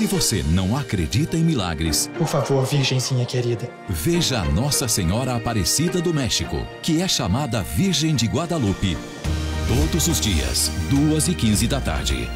Se você não acredita em milagres, por favor, Virgenzinha querida, veja a Nossa Senhora Aparecida do México, que é chamada Virgem de Guadalupe. Todos os dias, 2 e 15 da tarde.